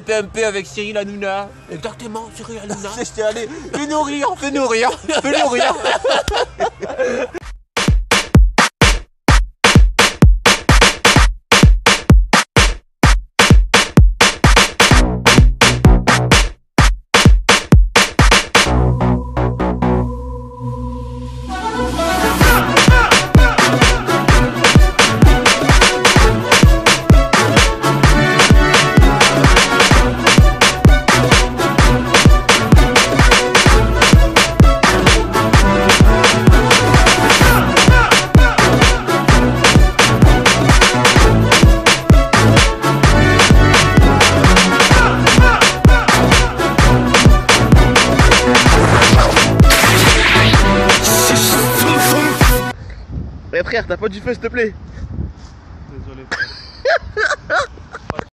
PMP avec Cyril Hanouna. Exactement, Cyril Hanouna. J'étais allé, fais-nous rire, fais-nous rire, fais-nous rire. Eh frère, t'as pas du feu s'il te plaît Désolé. frère.